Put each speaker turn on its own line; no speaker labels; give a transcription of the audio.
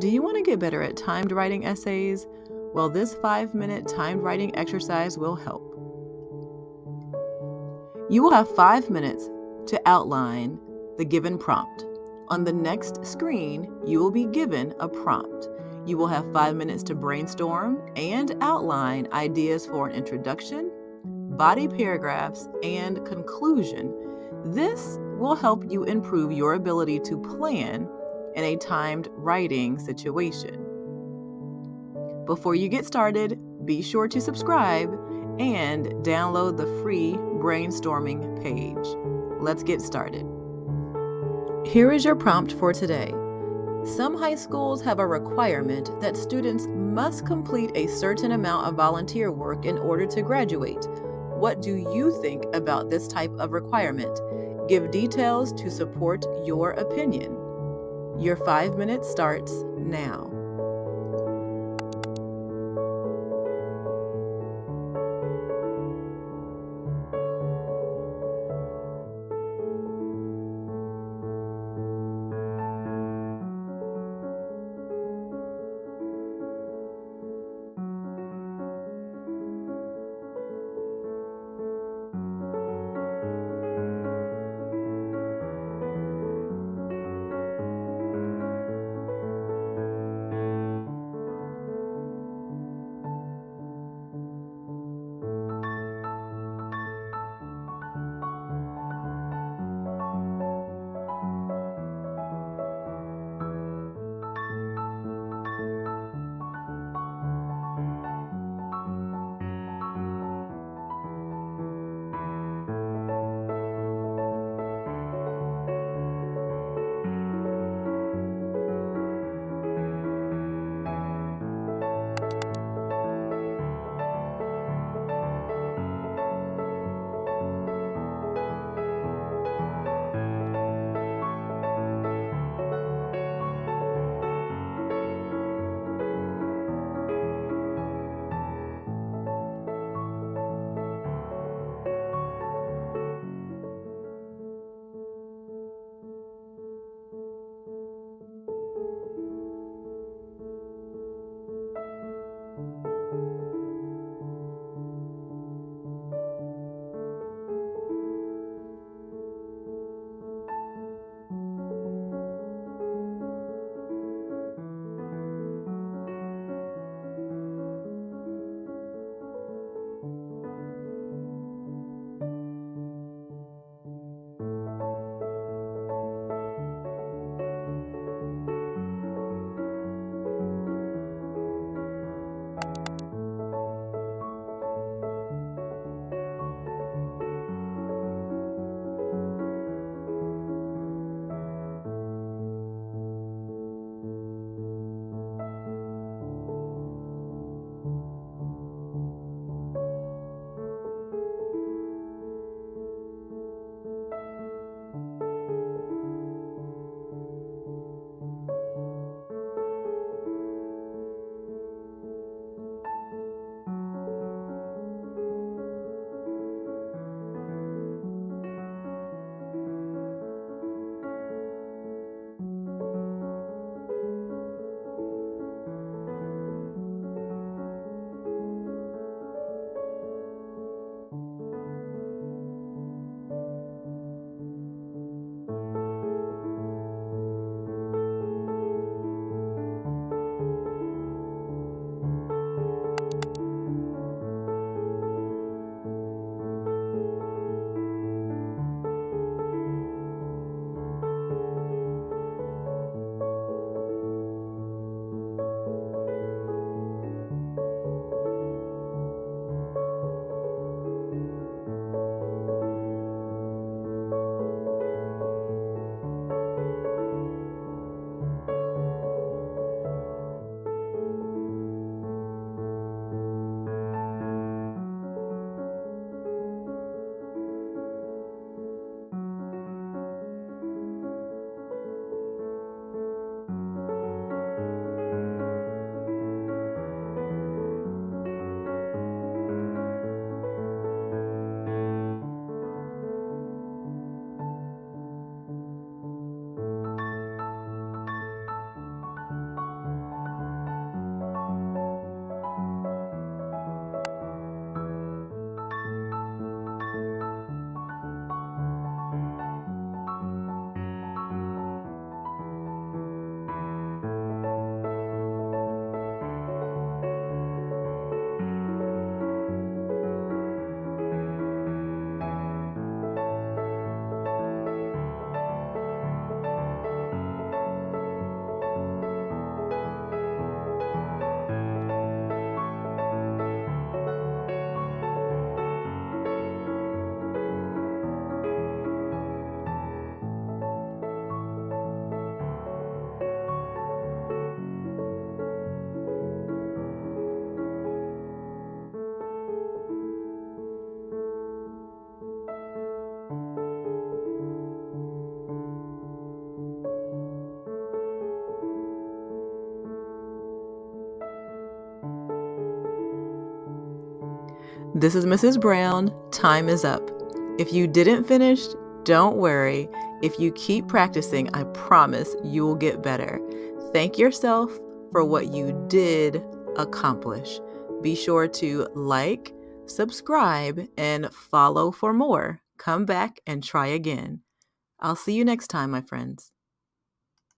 Do you want to get better at timed writing essays? Well, this five minute timed writing exercise will help. You will have five minutes to outline the given prompt. On the next screen, you will be given a prompt. You will have five minutes to brainstorm and outline ideas for an introduction, body paragraphs, and conclusion. This will help you improve your ability to plan in a timed writing situation. Before you get started, be sure to subscribe and download the free brainstorming page. Let's get started. Here is your prompt for today. Some high schools have a requirement that students must complete a certain amount of volunteer work in order to graduate. What do you think about this type of requirement? Give details to support your opinion. Your five minutes starts now. This is Mrs. Brown. Time is up. If you didn't finish, don't worry. If you keep practicing, I promise you will get better. Thank yourself for what you did accomplish. Be sure to like, subscribe, and follow for more. Come back and try again. I'll see you next time, my friends.